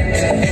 Yeah.